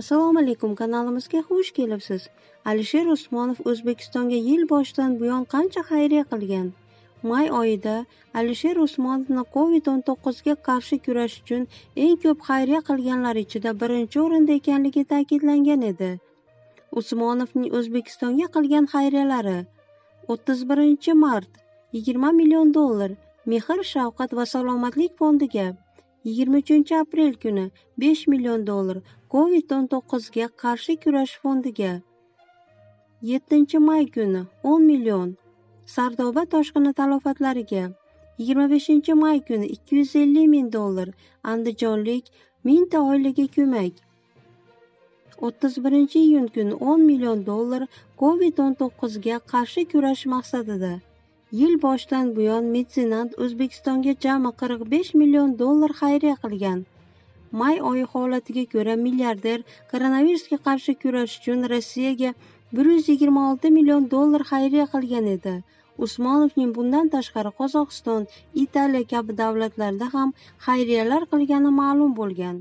assalomu alaykum kanalimizga xush kelibsiz. Alisher usmonov o'zbekistonga yil boshidan buyon qancha xayriya qilgan? May oyida alisher usmonovni covid 19 ga qarshi kurash uchun eng ko'p xayriya qilganlar ichida birinchi o'rinda ekanligi ta'kidlangan edi. Usmonovning o'zbekistonga qilgan xayriyalari 31 mart 20 million dollar mehr shafqat va salomatlik fondiga 23 aprel kuni 5 million dollar covid-19 ga qarshi kurash fondiga. 7 may kuni 10 million sardoba toshqini talofatlariga. 25 may kuni 250 ming dollar andijonlik mingta oilaga ko'mak. 31 iyun kuni 10 million dollar covid-19 ga qarshi kurash maqsadida. Yil boshidan buyon metsenant o'zbekistonga jami 45 million dollar xayriya qilgan. May oyi holatiga ko'ra milliarder koronavirusga qarshi kurash uchun rossiyaga 126 million dollar xayriya qilgan edi. Usmonovning bundan tashqari qozog'iston italiya kabi davlatlarda ham xayriyalar qilgani ma'lum bo'lgan.